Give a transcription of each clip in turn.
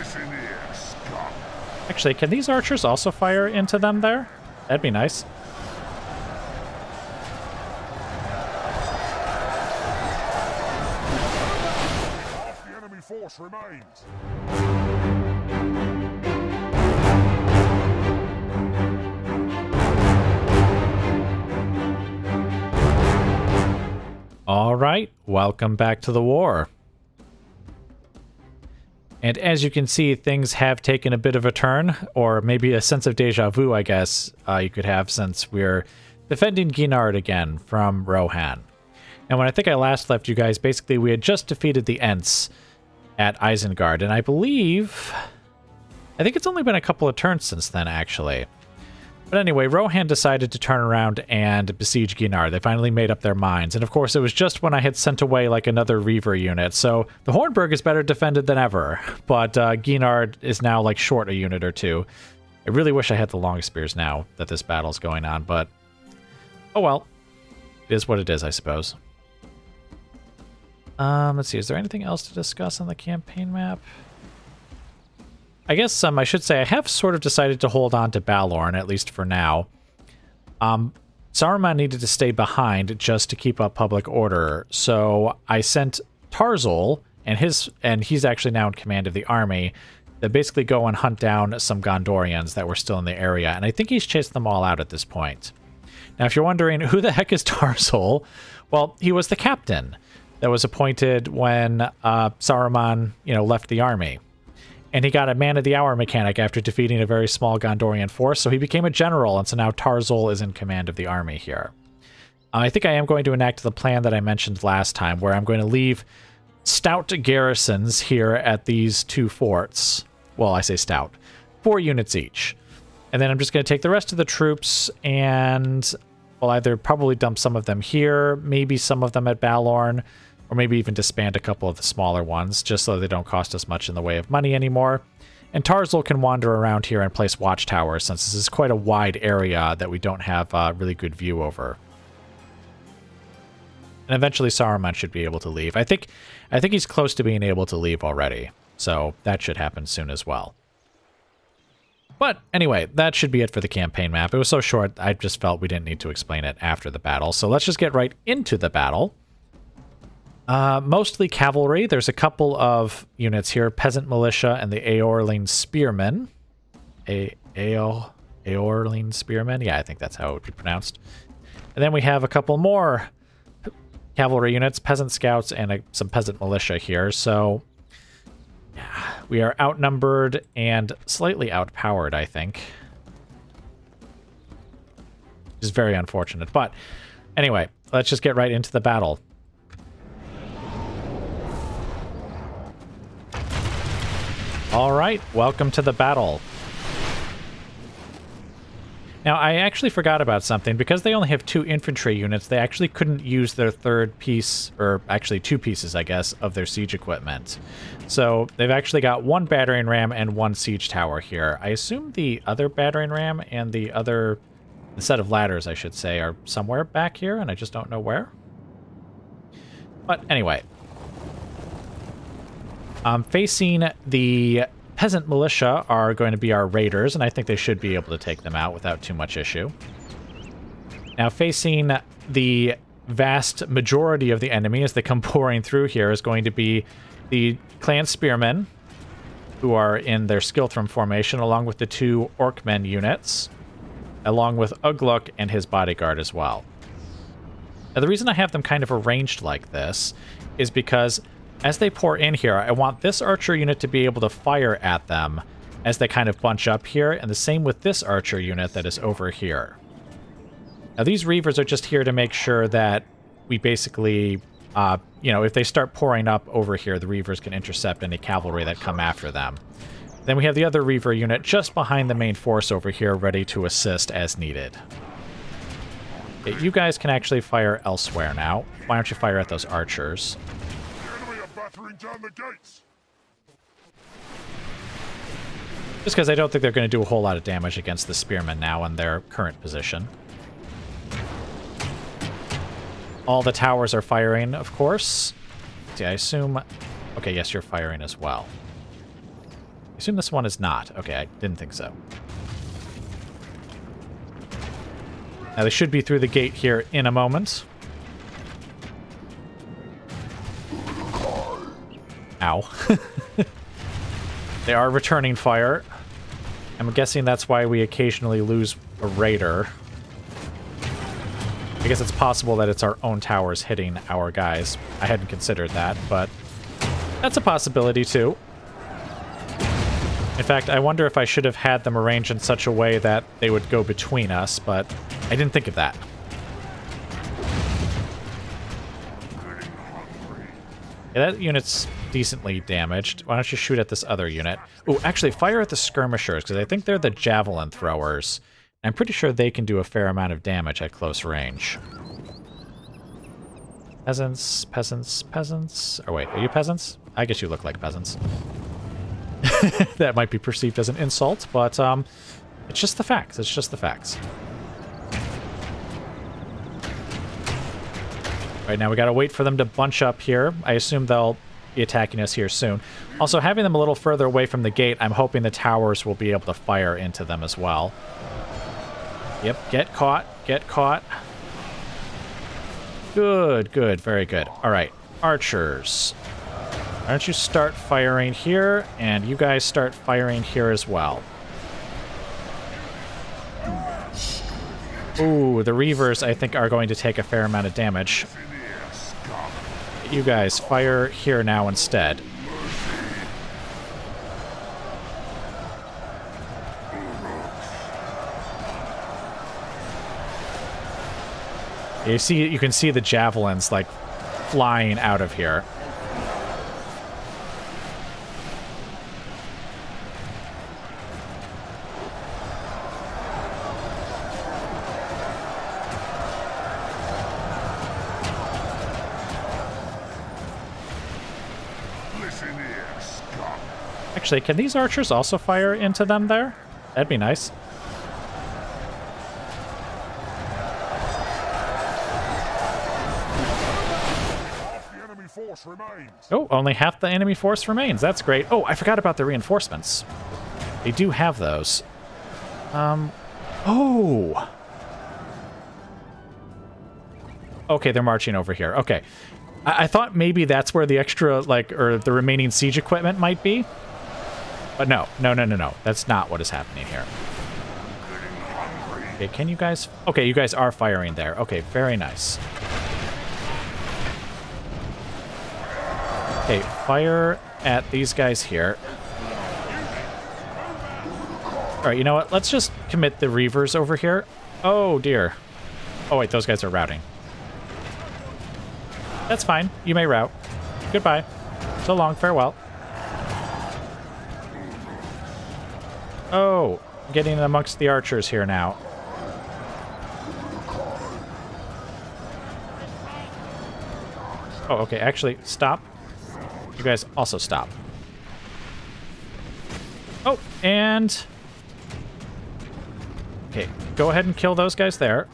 Listen here, scum. Actually, can these archers also fire into them there? That'd be nice. The enemy force remains. All right, welcome back to the war. And as you can see, things have taken a bit of a turn, or maybe a sense of deja vu, I guess, uh, you could have since we're defending Gineard again from Rohan. And when I think I last left you guys, basically we had just defeated the Ents at Isengard, and I believe... I think it's only been a couple of turns since then, actually. But anyway, Rohan decided to turn around and besiege Gineard. They finally made up their minds. And of course, it was just when I had sent away like another Reaver unit. So the Hornburg is better defended than ever. But uh, Gineard is now like short a unit or two. I really wish I had the long spears now that this battle's going on, but oh well. It is what it is, I suppose. Um, let's see, is there anything else to discuss on the campaign map? I guess um, I should say I have sort of decided to hold on to Balorn, at least for now. Um, Saruman needed to stay behind just to keep up public order, so I sent Tarzol and his and he's actually now in command of the army to basically go and hunt down some Gondorians that were still in the area, and I think he's chased them all out at this point. Now, if you're wondering who the heck is Tarzol, well, he was the captain that was appointed when uh, Saruman, you know, left the army and he got a man of the hour mechanic after defeating a very small Gondorian force, so he became a general, and so now Tarzol is in command of the army here. Uh, I think I am going to enact the plan that I mentioned last time, where I'm going to leave stout garrisons here at these two forts. Well, I say stout. Four units each. And then I'm just going to take the rest of the troops and I'll either probably dump some of them here, maybe some of them at Balorn, or maybe even disband a couple of the smaller ones, just so they don't cost us much in the way of money anymore. And Tarzol can wander around here and place watchtowers, since this is quite a wide area that we don't have a really good view over. And eventually Saruman should be able to leave. I think I think he's close to being able to leave already, so that should happen soon as well. But anyway, that should be it for the campaign map. It was so short, I just felt we didn't need to explain it after the battle. So let's just get right into the battle. Uh, mostly cavalry. There's a couple of units here. Peasant Militia and the Aorling Spearmen. A Ao Aorline Spearmen? Yeah, I think that's how it would be pronounced. And then we have a couple more cavalry units, Peasant Scouts, and a, some Peasant Militia here. So yeah, we are outnumbered and slightly outpowered, I think. Which is very unfortunate. But anyway, let's just get right into the battle. All right, welcome to the battle. Now, I actually forgot about something. Because they only have two infantry units, they actually couldn't use their third piece, or actually two pieces, I guess, of their siege equipment. So they've actually got one battering ram and one siege tower here. I assume the other battering ram and the other the set of ladders, I should say, are somewhere back here, and I just don't know where. But anyway, um, facing the peasant militia are going to be our raiders, and I think they should be able to take them out without too much issue. Now, facing the vast majority of the enemy as they come pouring through here is going to be the clan spearmen, who are in their Schiltrom formation, along with the two Orcmen units, along with Ugluk and his bodyguard as well. Now, the reason I have them kind of arranged like this is because as they pour in here, I want this archer unit to be able to fire at them as they kind of bunch up here, and the same with this archer unit that is over here. Now, these Reavers are just here to make sure that we basically, uh, you know, if they start pouring up over here, the Reavers can intercept any cavalry that come after them. Then we have the other Reaver unit just behind the main force over here, ready to assist as needed. Okay, you guys can actually fire elsewhere now. Why don't you fire at those archers? Battering down the gates. Just because I don't think they're going to do a whole lot of damage against the spearmen now in their current position. All the towers are firing, of course. See, I assume... Okay, yes, you're firing as well. assume this one is not. Okay, I didn't think so. Now they should be through the gate here in a moment. Ow. they are returning fire. I'm guessing that's why we occasionally lose a raider. I guess it's possible that it's our own towers hitting our guys. I hadn't considered that, but that's a possibility too. In fact, I wonder if I should have had them arranged in such a way that they would go between us, but I didn't think of that. Yeah, that unit's decently damaged. Why don't you shoot at this other unit? Oh, actually, fire at the skirmishers, because I think they're the javelin throwers. I'm pretty sure they can do a fair amount of damage at close range. Peasants, peasants, peasants. Or wait, are you peasants? I guess you look like peasants. that might be perceived as an insult, but um, it's just the facts. It's just the facts. Right now we gotta wait for them to bunch up here. I assume they'll be attacking us here soon. Also, having them a little further away from the gate, I'm hoping the towers will be able to fire into them as well. Yep, get caught, get caught. Good, good, very good. All right, archers. Why don't you start firing here, and you guys start firing here as well. Ooh, the Reavers, I think, are going to take a fair amount of damage. You guys, fire here now instead. You see, you can see the javelins like flying out of here. Actually, can these archers also fire into them there? That'd be nice. Half the enemy force remains. Oh, only half the enemy force remains. That's great. Oh, I forgot about the reinforcements. They do have those. Um, oh. Okay, they're marching over here. Okay. I, I thought maybe that's where the extra, like, or the remaining siege equipment might be. But no, no, no, no, no. That's not what is happening here. Okay, can you guys... Okay, you guys are firing there. Okay, very nice. Okay, fire at these guys here. Alright, you know what? Let's just commit the Reavers over here. Oh, dear. Oh, wait, those guys are routing. That's fine. You may route. Goodbye. So long. Farewell. Oh, getting amongst the archers here now. Oh, okay. Actually, stop. You guys also stop. Oh, and... Okay, go ahead and kill those guys there.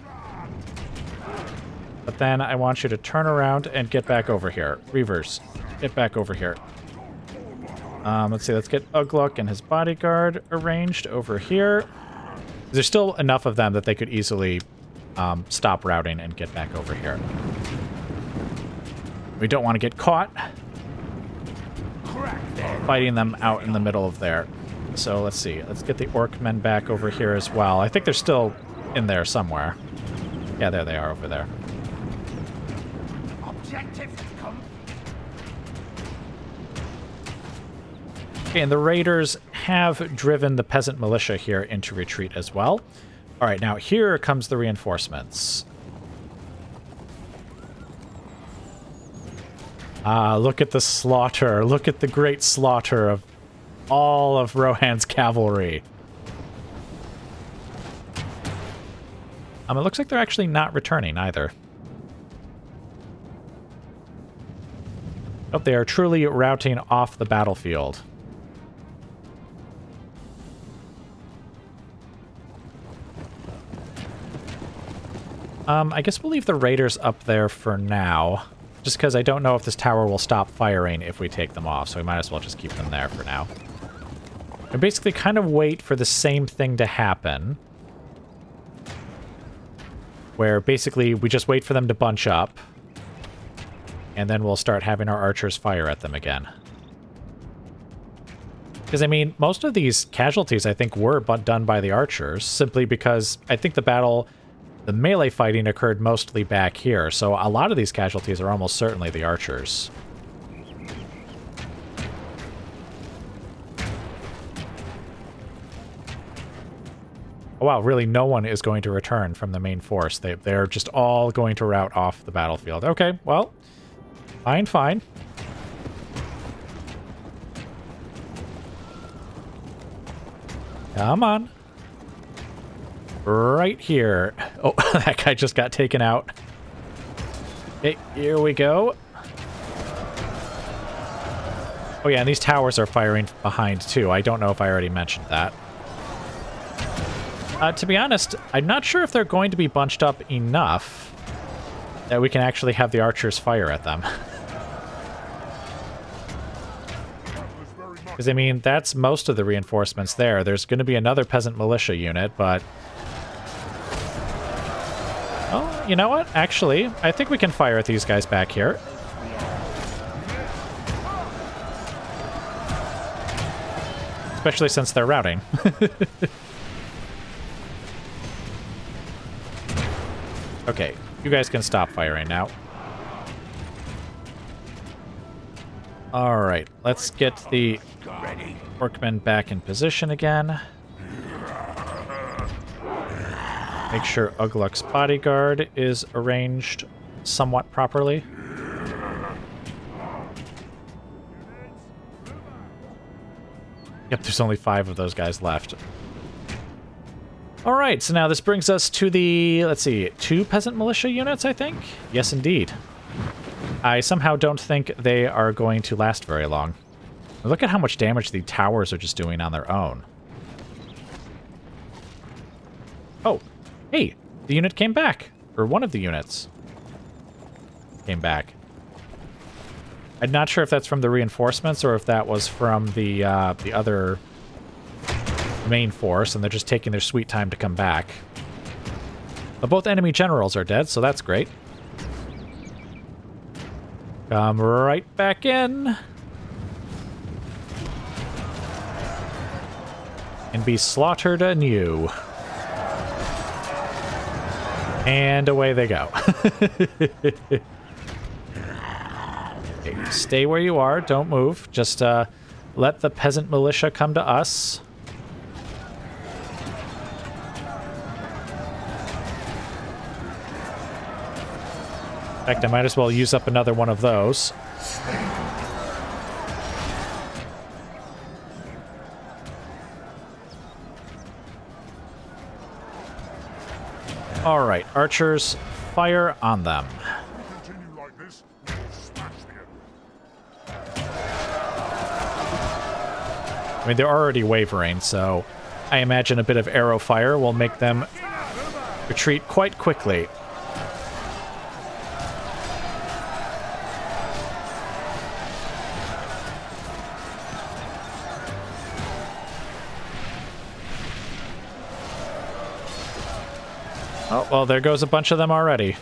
But then I want you to turn around and get back over here. Reavers, get back over here. Um, let's see, let's get Ugluk and his bodyguard arranged over here. There's still enough of them that they could easily um, stop routing and get back over here. We don't want to get caught fighting them out in the middle of there. So let's see. Let's get the orc men back over here as well. I think they're still in there somewhere. Yeah, there they are over there. Okay, and the raiders have driven the peasant militia here into retreat as well. All right, now here comes the reinforcements. Ah, look at the slaughter. Look at the great slaughter of all of Rohan's cavalry. Um, it looks like they're actually not returning either. Oh, they are truly routing off the battlefield. Um, I guess we'll leave the raiders up there for now. Just because I don't know if this tower will stop firing if we take them off, so we might as well just keep them there for now. And basically kind of wait for the same thing to happen. Where basically we just wait for them to bunch up. And then we'll start having our archers fire at them again. Because, I mean, most of these casualties, I think, were but done by the archers, simply because I think the battle, the melee fighting occurred mostly back here, so a lot of these casualties are almost certainly the archers. Oh, wow, really no one is going to return from the main force. They, they're just all going to route off the battlefield. Okay, well, fine, fine. Come on. Right here. Oh, that guy just got taken out. Okay, here we go. Oh yeah, and these towers are firing behind too. I don't know if I already mentioned that. Uh, to be honest, I'm not sure if they're going to be bunched up enough that we can actually have the archers fire at them. Because, I mean, that's most of the reinforcements there. There's going to be another peasant militia unit, but... you know what? Actually, I think we can fire at these guys back here. Especially since they're routing. okay, you guys can stop firing now. Alright, let's get the Orcmen back in position again. Make sure Ugluk's bodyguard is arranged somewhat properly. Yep, there's only five of those guys left. Alright, so now this brings us to the, let's see, two peasant militia units, I think? Yes, indeed. I somehow don't think they are going to last very long. Look at how much damage the towers are just doing on their own. Oh, hey, the unit came back. Or one of the units came back. I'm not sure if that's from the reinforcements or if that was from the uh, the other main force, and they're just taking their sweet time to come back. But both enemy generals are dead, so that's great. Come right back in. And be slaughtered anew. And away they go. stay where you are. Don't move. Just uh, let the peasant militia come to us. In fact, I might as well use up another one of those. All right, archers, fire on them. I mean, they're already wavering, so I imagine a bit of arrow fire will make them retreat quite quickly. Well, there goes a bunch of them already.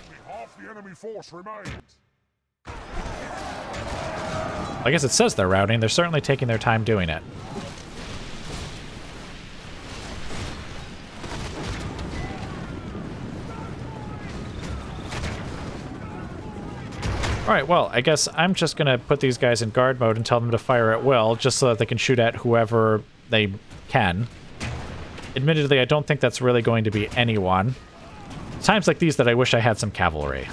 I guess it says they're routing. They're certainly taking their time doing it. Alright, well, I guess I'm just going to put these guys in guard mode and tell them to fire at will, just so that they can shoot at whoever they can. Admittedly, I don't think that's really going to be anyone times like these that I wish I had some cavalry.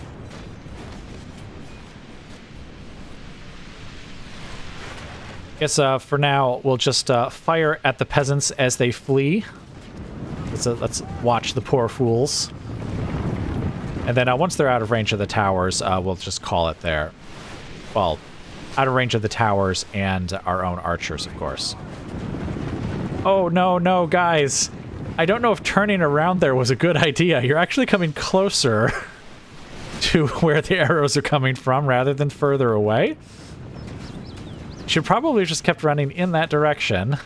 Guess uh, for now, we'll just uh, fire at the peasants as they flee. Let's, uh, let's watch the poor fools. And then uh, once they're out of range of the towers, uh, we'll just call it there. Well, out of range of the towers and our own archers, of course. Oh, no, no, guys. I don't know if turning around there was a good idea. You're actually coming closer to where the arrows are coming from rather than further away. Should probably just kept running in that direction.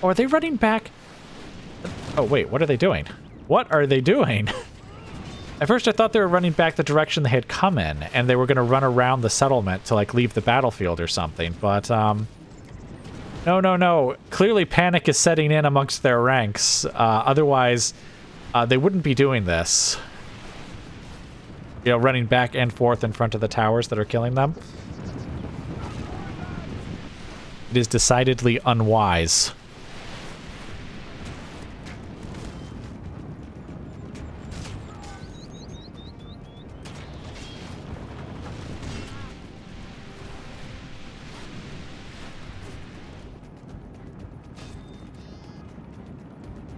Are they running back? Oh, wait, what are they doing? What are they doing? At first I thought they were running back the direction they had come in, and they were going to run around the settlement to, like, leave the battlefield or something, but, um... No, no, no. Clearly panic is setting in amongst their ranks. Uh, otherwise, uh, they wouldn't be doing this. You know, running back and forth in front of the towers that are killing them. It is decidedly unwise.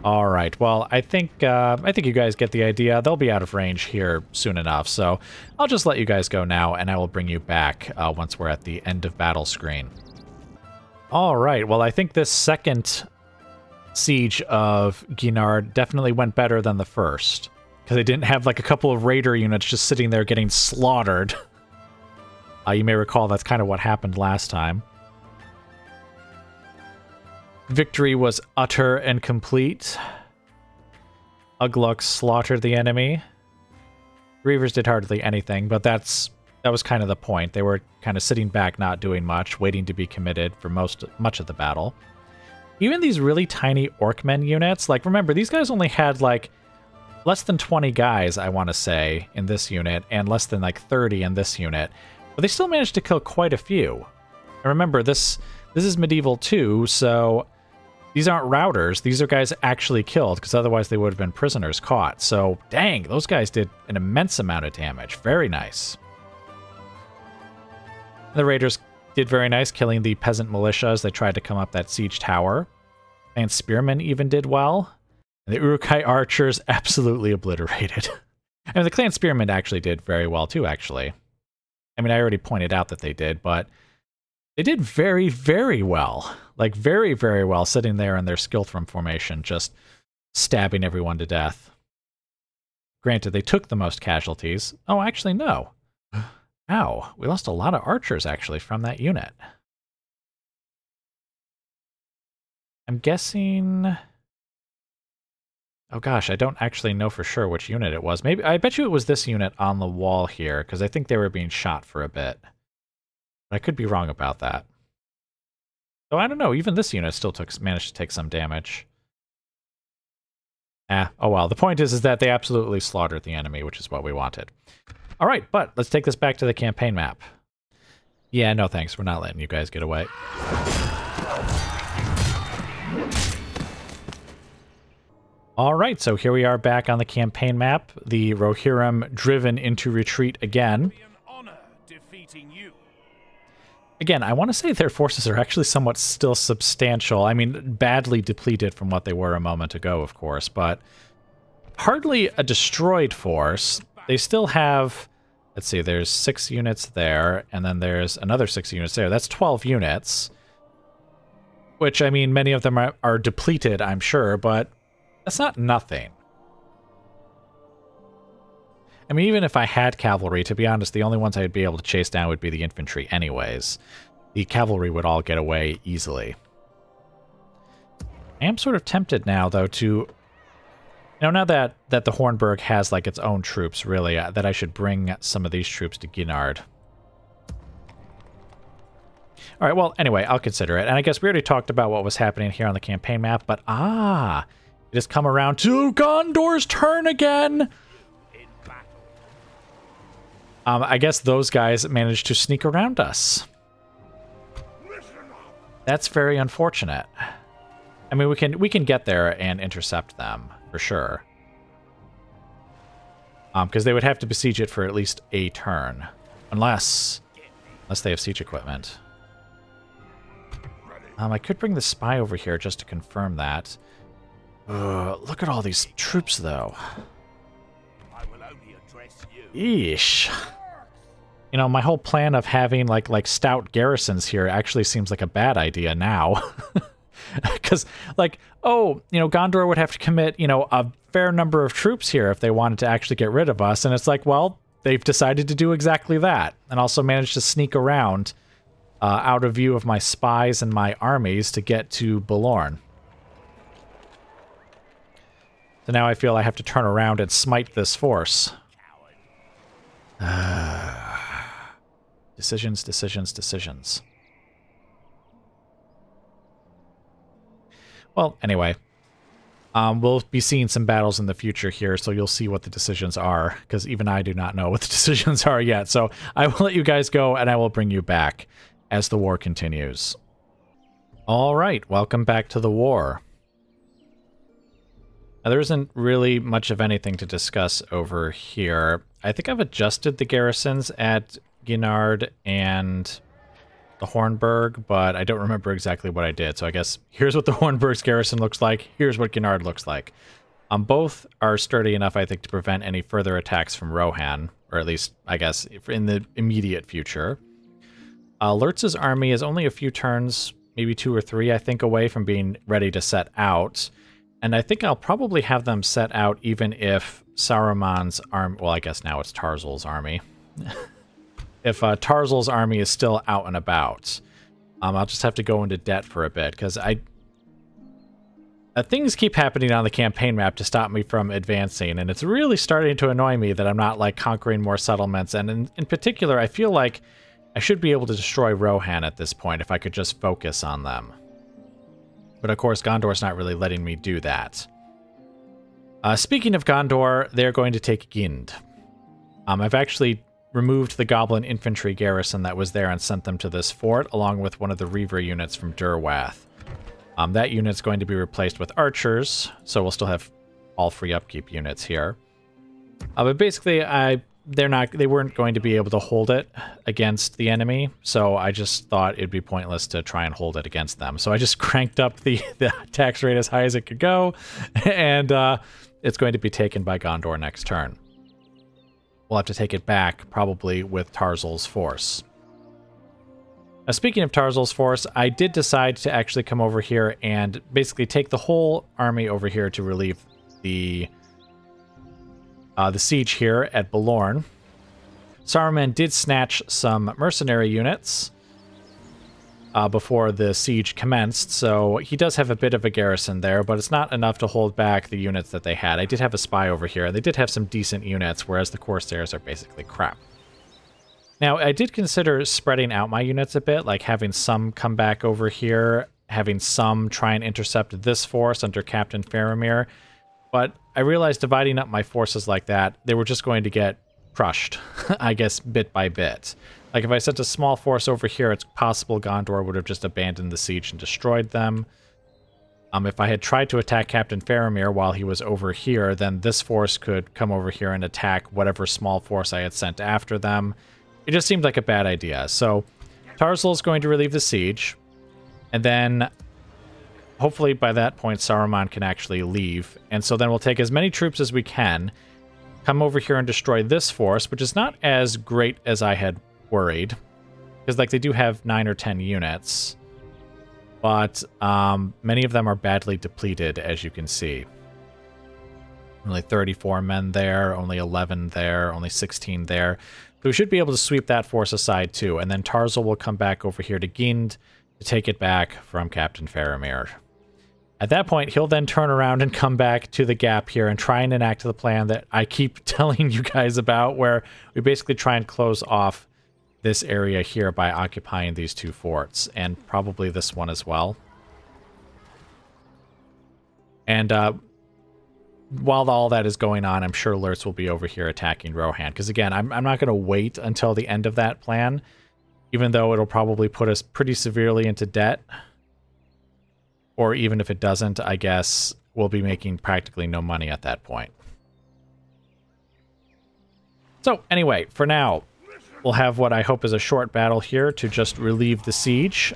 All right. Well, I think uh, I think you guys get the idea. They'll be out of range here soon enough, so I'll just let you guys go now, and I will bring you back uh, once we're at the end of battle screen. All right. Well, I think this second siege of Gineard definitely went better than the first because they didn't have like a couple of raider units just sitting there getting slaughtered. Uh, you may recall that's kind of what happened last time. Victory was utter and complete. Ugluk slaughtered the enemy. Reavers did hardly anything, but that's that was kind of the point. They were kind of sitting back, not doing much, waiting to be committed for most much of the battle. Even these really tiny Orkmen units, like remember, these guys only had like less than 20 guys, I want to say, in this unit, and less than like 30 in this unit. But they still managed to kill quite a few. And remember, this this is Medieval 2, so these aren't routers. These are guys actually killed, because otherwise they would have been prisoners caught. So, dang, those guys did an immense amount of damage. Very nice. The raiders did very nice, killing the peasant militia as they tried to come up that siege tower. And spearmen even did well. And the Uruk-hai archers absolutely obliterated. Mean, the clan spearmen actually did very well too, actually. I mean, I already pointed out that they did, but they did very, very well. Like, very, very well sitting there in their Schiltrom formation, just stabbing everyone to death. Granted, they took the most casualties. Oh, actually, no. Ow, we lost a lot of archers, actually, from that unit. I'm guessing... Oh gosh, I don't actually know for sure which unit it was. Maybe I bet you it was this unit on the wall here, because I think they were being shot for a bit. I could be wrong about that. So I don't know, even this unit still took managed to take some damage. Ah, oh well. The point is, is that they absolutely slaughtered the enemy, which is what we wanted. All right, but let's take this back to the campaign map. Yeah, no thanks. We're not letting you guys get away. All right, so here we are back on the campaign map. The Rohirrim driven into retreat again. Again, I want to say their forces are actually somewhat still substantial. I mean, badly depleted from what they were a moment ago, of course, but hardly a destroyed force. They still have, let's see, there's six units there, and then there's another six units there. That's 12 units, which, I mean, many of them are, are depleted, I'm sure, but that's not nothing. I mean, even if I had cavalry, to be honest, the only ones I'd be able to chase down would be the infantry anyways. The cavalry would all get away easily. I am sort of tempted now, though, to... You know, now that, that the Hornburg has, like, its own troops, really, uh, that I should bring some of these troops to Gineard. Alright, well, anyway, I'll consider it. And I guess we already talked about what was happening here on the campaign map, but ah! It has come around to Gondor's turn again! Um, I guess those guys managed to sneak around us. That's very unfortunate. I mean, we can we can get there and intercept them for sure. Um, because they would have to besiege it for at least a turn, unless unless they have siege equipment. Um, I could bring the spy over here just to confirm that. Uh, look at all these troops, though. Eesh. You know, my whole plan of having like like stout garrisons here actually seems like a bad idea now. Because, like, oh, you know, Gondor would have to commit, you know, a fair number of troops here if they wanted to actually get rid of us. And it's like, well, they've decided to do exactly that. And also managed to sneak around uh, out of view of my spies and my armies to get to Balorn. So now I feel I have to turn around and smite this force. decisions, decisions, decisions. Well, anyway, um, we'll be seeing some battles in the future here, so you'll see what the decisions are, because even I do not know what the decisions are yet. So I will let you guys go, and I will bring you back as the war continues. All right, welcome back to the war. Now, there isn't really much of anything to discuss over here. I think I've adjusted the garrisons at Gineard and the Hornburg, but I don't remember exactly what I did. So I guess here's what the Hornburg's garrison looks like. Here's what Gineard looks like. Um, both are sturdy enough, I think, to prevent any further attacks from Rohan, or at least, I guess, in the immediate future. Uh, Lurtz's army is only a few turns, maybe two or three, I think, away from being ready to set out. And I think I'll probably have them set out even if Saruman's army, well, I guess now it's Tarzal's army. if uh, Tarzal's army is still out and about. Um, I'll just have to go into debt for a bit, because I... Uh, things keep happening on the campaign map to stop me from advancing, and it's really starting to annoy me that I'm not, like, conquering more settlements, and in, in particular, I feel like I should be able to destroy Rohan at this point if I could just focus on them. But of course, Gondor's not really letting me do that. Uh, speaking of Gondor, they're going to take Gind. Um, I've actually removed the goblin infantry garrison that was there and sent them to this fort, along with one of the Reaver units from Druwaith. Um, that unit's going to be replaced with archers, so we'll still have all free upkeep units here. Uh, but basically, I they're not they weren't going to be able to hold it against the enemy, so I just thought it'd be pointless to try and hold it against them. So I just cranked up the, the tax rate as high as it could go, and uh, it's going to be taken by Gondor next turn. We'll have to take it back, probably with Tarzal's force. Now, speaking of Tarzal's force, I did decide to actually come over here and basically take the whole army over here to relieve the uh, the siege here at Balorn. Saruman did snatch some mercenary units, uh, before the siege commenced, so he does have a bit of a garrison there, but it's not enough to hold back the units that they had. I did have a spy over here, and they did have some decent units, whereas the Corsairs are basically crap. Now, I did consider spreading out my units a bit, like having some come back over here, having some try and intercept this force under Captain Faramir, but I realized dividing up my forces like that, they were just going to get crushed, I guess, bit by bit. Like, if I sent a small force over here, it's possible Gondor would have just abandoned the siege and destroyed them. Um, if I had tried to attack Captain Faramir while he was over here, then this force could come over here and attack whatever small force I had sent after them. It just seemed like a bad idea. So Tarzal is going to relieve the siege, and then hopefully by that point Saruman can actually leave. And so then we'll take as many troops as we can, come over here and destroy this force, which is not as great as I had worried. Because, like, they do have 9 or 10 units. But um, many of them are badly depleted, as you can see. Only 34 men there, only 11 there, only 16 there. So we should be able to sweep that force aside, too. And then Tarzal will come back over here to Gind to take it back from Captain Faramir. At that point, he'll then turn around and come back to the gap here and try and enact the plan that I keep telling you guys about, where we basically try and close off this area here by occupying these two forts, and probably this one as well. And uh, while all that is going on, I'm sure Lurtz will be over here attacking Rohan. Because again, I'm, I'm not going to wait until the end of that plan, even though it'll probably put us pretty severely into debt. Or even if it doesn't, I guess we'll be making practically no money at that point. So anyway, for now, We'll have what I hope is a short battle here to just relieve the siege.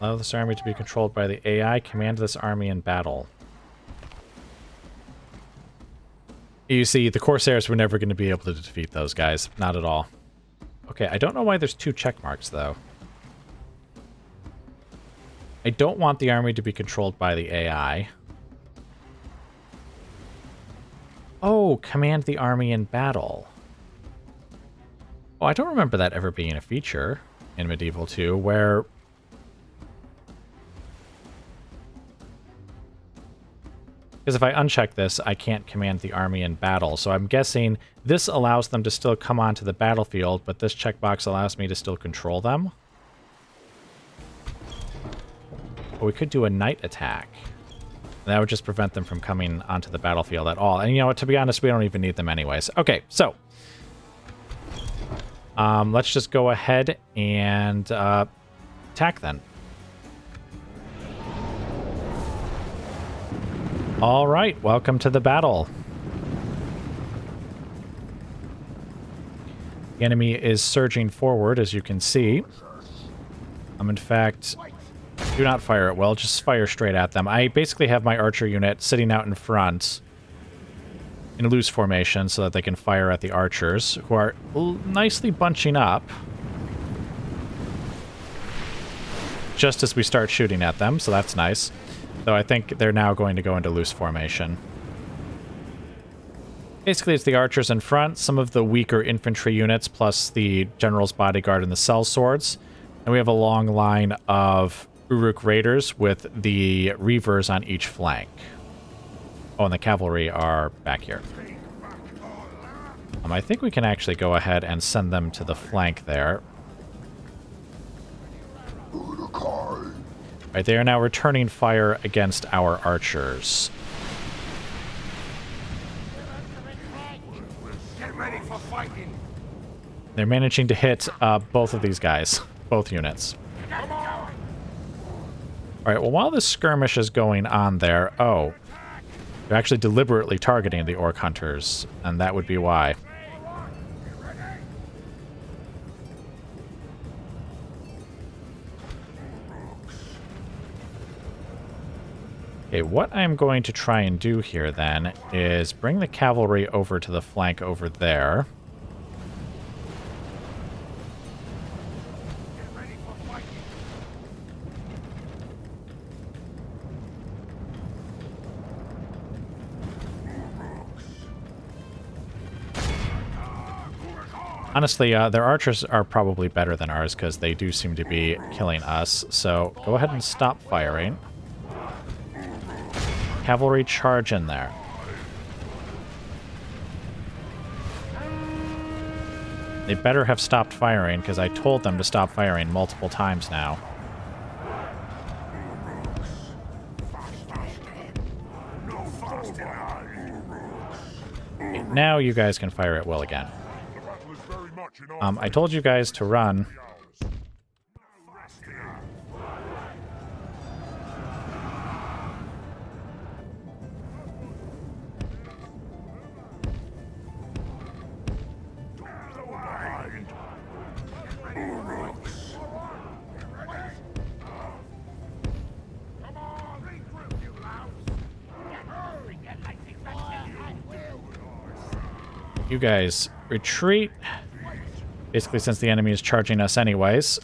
Allow this army to be controlled by the AI. Command this army in battle. You see, the Corsairs were never going to be able to defeat those guys. Not at all. Okay, I don't know why there's two check marks, though. I don't want the army to be controlled by the AI. Oh, command the army in battle. Oh, I don't remember that ever being a feature in Medieval 2, where Because if I uncheck this, I can't command the army in battle. So I'm guessing this allows them to still come onto the battlefield, but this checkbox allows me to still control them. Or we could do a night attack. That would just prevent them from coming onto the battlefield at all. And you know what, to be honest, we don't even need them anyways. Okay, so. Um, let's just go ahead and uh, attack then. All right, welcome to the battle. The enemy is surging forward, as you can see. I'm in fact do not fire at will, just fire straight at them. I basically have my archer unit sitting out in front in loose formation so that they can fire at the archers, who are nicely bunching up just as we start shooting at them, so that's nice. Though I think they're now going to go into loose formation. Basically, it's the archers in front, some of the weaker infantry units, plus the general's bodyguard and the sellswords. And we have a long line of Uruk Raiders with the Reavers on each flank. Oh, and the cavalry are back here. Um, I think we can actually go ahead and send them to the flank there. Right, they are now returning fire against our archers. They're managing to hit uh, both of these guys, both units. Alright, well, while this skirmish is going on there... Oh. They're actually deliberately targeting the Orc Hunters, and that would be why. Okay, what I'm going to try and do here, then, is bring the cavalry over to the flank over there. Honestly, uh, their archers are probably better than ours because they do seem to be killing us. So go ahead and stop firing. Cavalry charge in there. They better have stopped firing because I told them to stop firing multiple times now. now you guys can fire at will again. Um, I told you guys to run. You guys retreat. Basically, since the enemy is charging us anyways.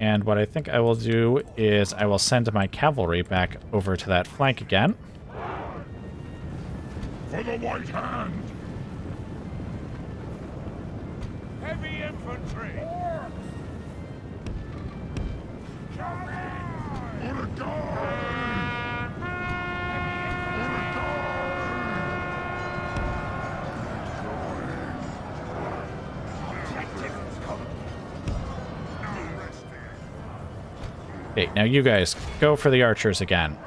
And what I think I will do is I will send my cavalry back over to that flank again. For the White Hand! Heavy infantry! Now you guys, go for the archers again.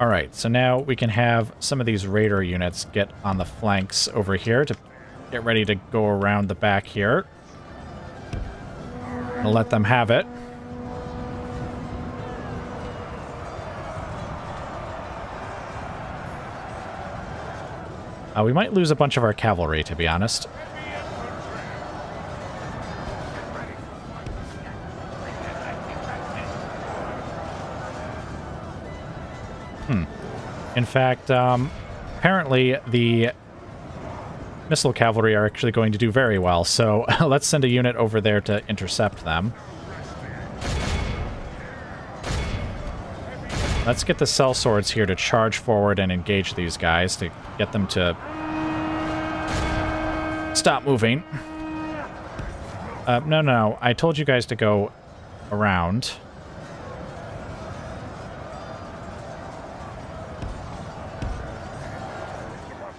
Alright, so now we can have some of these raider units get on the flanks over here to get ready to go around the back here. I'll let them have it. Uh, we might lose a bunch of our cavalry, to be honest. Hmm. In fact, um, apparently the missile cavalry are actually going to do very well, so let's send a unit over there to intercept them. Let's get the sellswords here to charge forward and engage these guys to get them to stop moving. Uh, no, no, no. I told you guys to go around.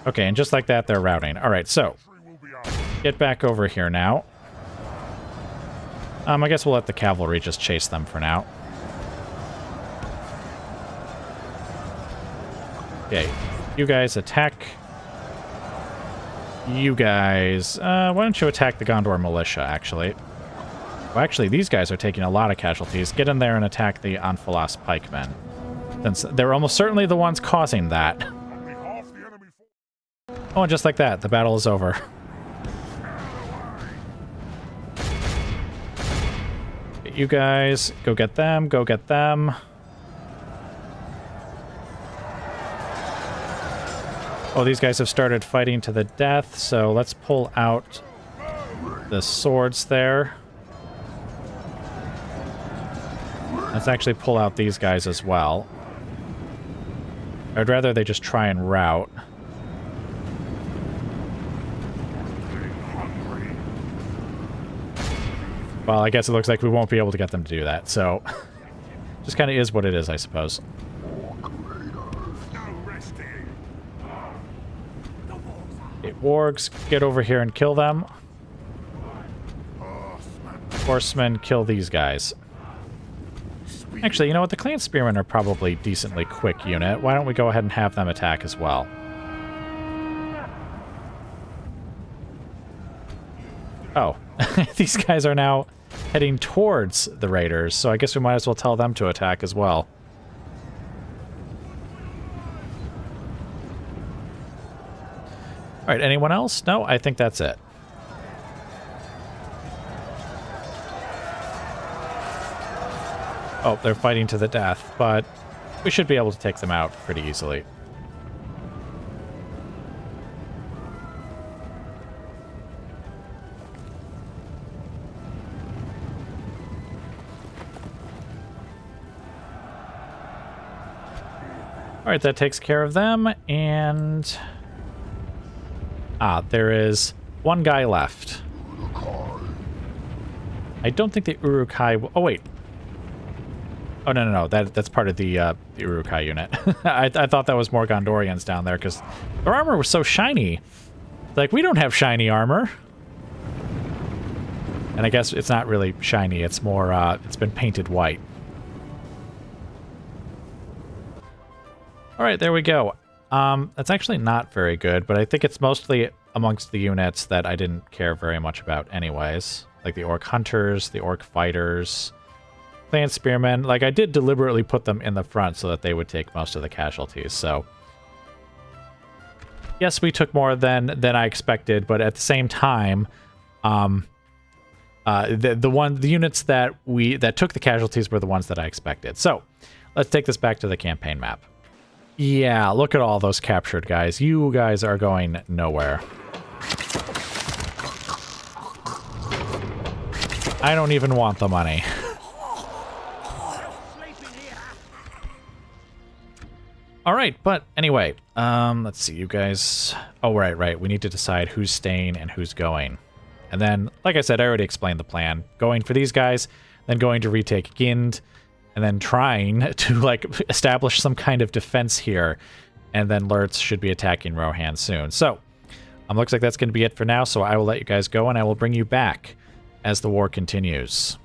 Okay, and just like that, they're routing. All right, so get back over here now. Um, I guess we'll let the cavalry just chase them for now. Okay, you guys attack. You guys, uh, why don't you attack the Gondor militia, actually? Well, actually, these guys are taking a lot of casualties. Get in there and attack the Anfalas pikemen. Since they're almost certainly the ones causing that. Oh, and just like that, the battle is over. You guys, go get them, go get them. Oh, these guys have started fighting to the death, so let's pull out the swords there. Let's actually pull out these guys as well. I'd rather they just try and rout. Well, I guess it looks like we won't be able to get them to do that, so... just kind of is what it is, I suppose. No resting. Okay, wargs, get over here and kill them. Horsemen, kill these guys. Actually, you know what? The clan spearmen are probably decently quick unit. Why don't we go ahead and have them attack as well? Oh, these guys are now heading towards the raiders, so I guess we might as well tell them to attack as well. All right, anyone else? No, I think that's it. Oh, they're fighting to the death, but we should be able to take them out pretty easily. All right, that takes care of them, and... Ah, there is one guy left. I don't think the Uruk-hai... Oh, wait. Oh, no, no, no. That, that's part of the, uh, the Uruk-hai unit. I, I thought that was more Gondorians down there, because their armor was so shiny. Like, we don't have shiny armor. And I guess it's not really shiny. It's more, uh, it's been painted white. All right, there we go. Um, that's actually not very good, but I think it's mostly amongst the units that I didn't care very much about anyways. Like the Orc Hunters, the Orc Fighters, Clan Spearmen. Like, I did deliberately put them in the front so that they would take most of the casualties, so... Yes, we took more than than I expected, but at the same time, um, uh, the the one the units that we that took the casualties were the ones that I expected. So, let's take this back to the campaign map. Yeah, look at all those captured guys. You guys are going nowhere. I don't even want the money. All right, but anyway, um, let's see, you guys. Oh, right, right. We need to decide who's staying and who's going. And then, like I said, I already explained the plan. Going for these guys, then going to retake Gind, and then trying to like establish some kind of defense here. And then Lurtz should be attacking Rohan soon. So, um, looks like that's going to be it for now. So I will let you guys go, and I will bring you back as the war continues.